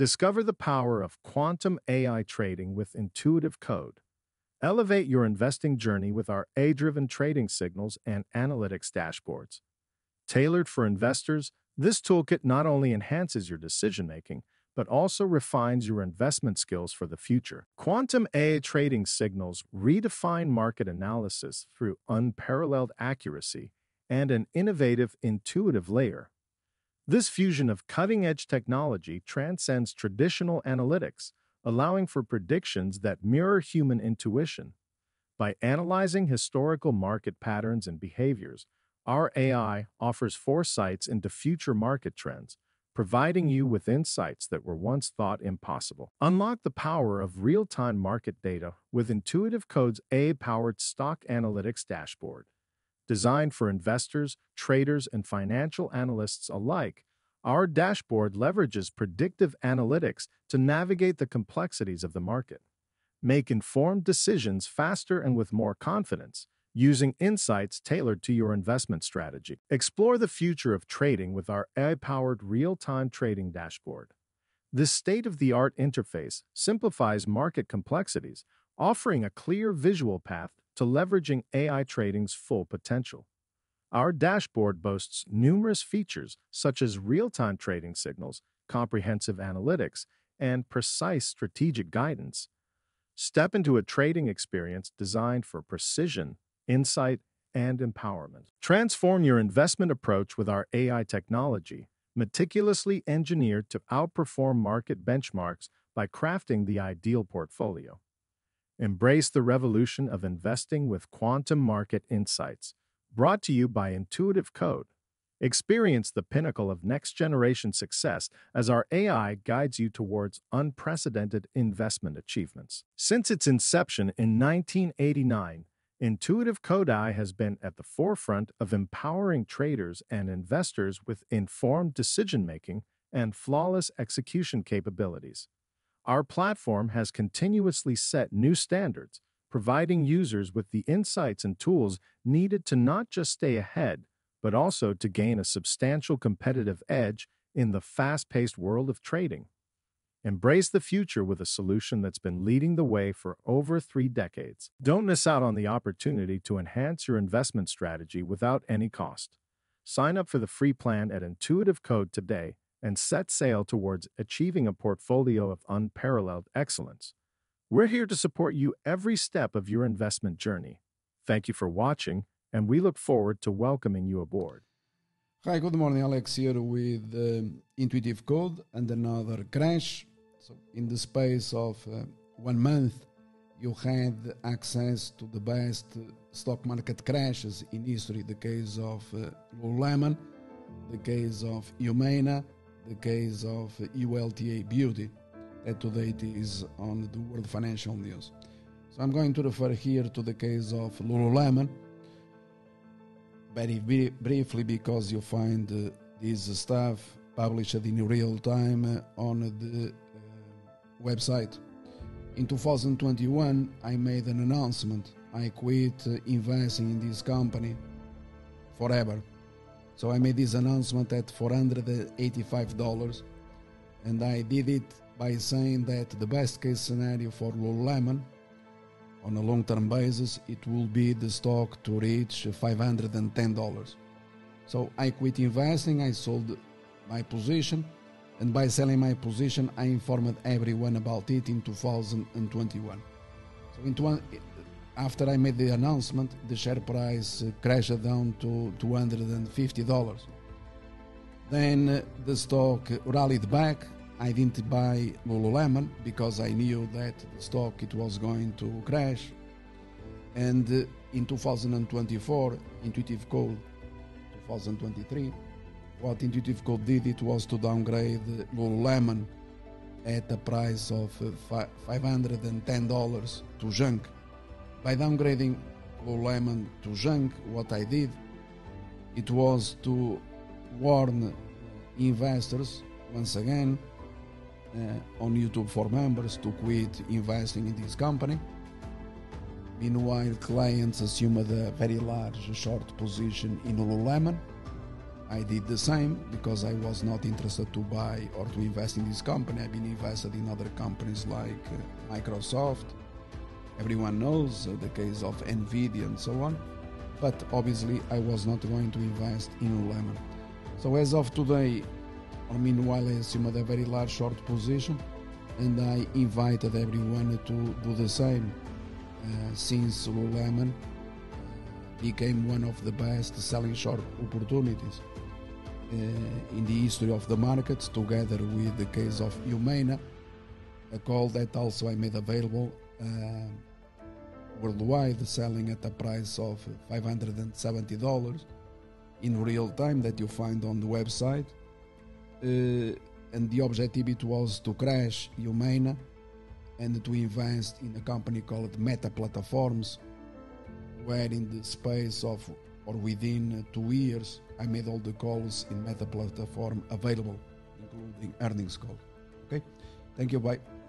Discover the power of quantum AI trading with intuitive code. Elevate your investing journey with our AI driven trading signals and analytics dashboards. Tailored for investors, this toolkit not only enhances your decision making, but also refines your investment skills for the future. Quantum AI trading signals redefine market analysis through unparalleled accuracy and an innovative, intuitive layer. This fusion of cutting edge technology transcends traditional analytics allowing for predictions that mirror human intuition. By analyzing historical market patterns and behaviors, our AI offers foresights into future market trends, providing you with insights that were once thought impossible. Unlock the power of real time market data with Intuitive Code's AI powered stock analytics dashboard. Designed for investors, traders, and financial analysts alike, our dashboard leverages predictive analytics to navigate the complexities of the market. Make informed decisions faster and with more confidence, using insights tailored to your investment strategy. Explore the future of trading with our AI powered real time trading dashboard. This state of the art interface simplifies market complexities, offering a clear visual path to leveraging AI trading's full potential. Our dashboard boasts numerous features such as real time trading signals, comprehensive analytics, and precise strategic guidance. Step into a trading experience designed for precision, insight, and empowerment. Transform your investment approach with our AI technology, meticulously engineered to outperform market benchmarks by crafting the ideal portfolio. Embrace the revolution of investing with quantum market insights Brought to you by Intuitive Code. Experience the pinnacle of next generation success as our AI guides you towards unprecedented investment achievements. Since its inception in 1989, Intuitive Code AI has been at the forefront of empowering traders and investors with informed decision making and flawless execution capabilities. Our platform has continuously set new standards providing users with the insights and tools needed to not just stay ahead, but also to gain a substantial competitive edge in the fast paced world of trading. Embrace the future with a solution that's been leading the way for over three decades. Don't miss out on the opportunity to enhance your investment strategy without any cost. Sign up for the free plan at Intuitive Code today and set sail towards achieving a portfolio of unparalleled excellence. We're here to support you every step of your investment journey. Thank you for watching, and we look forward to welcoming you aboard. Hi, good morning. Alex here with um, Intuitive Code and another crash. So, in the space of uh, one month, you had access to the best stock market crashes in history. The case of uh, Lululemon, the case of Humana, the case of ULTA Beauty that today is on the World Financial News. So I'm going to refer here to the case of Lululemon, very, very briefly because you find uh, this stuff published in real time uh, on the uh, website. In 2021, I made an announcement. I quit uh, investing in this company forever. So I made this announcement at $485 and I did it by saying that the best case scenario for Lululemon on a long term basis, it will be the stock to reach $510. So I quit investing, I sold my position, and by selling my position, I informed everyone about it in 2021. So in after I made the announcement, the share price crashed down to $250. Then the stock rallied back I didn't buy Lululemon because I knew that the stock it was going to crash. And uh, in 2024, Intuitive Code 2023, what Intuitive Code did it was to downgrade Lululemon at a price of uh, $510 to junk. By downgrading Lululemon to junk, what I did, it was to warn investors once again uh, on YouTube for members to quit investing in this company. Meanwhile, clients assumed a very large short position in Lululemon. I did the same because I was not interested to buy or to invest in this company. I've been invested in other companies like uh, Microsoft. Everyone knows uh, the case of Nvidia and so on. But obviously, I was not going to invest in Lululemon. So as of today, or meanwhile, I assumed a very large short position, and I invited everyone to do the same. Uh, since Lululemon became one of the best selling short opportunities uh, in the history of the market, together with the case of Humana, a call that also I made available uh, worldwide, selling at a price of $570 in real time that you find on the website. Uh, and the objective it was to crash Humana and to invest in a company called Meta Platforms, where in the space of or within two years, I made all the calls in Meta Platform available, including earnings call. Okay, thank you. Bye.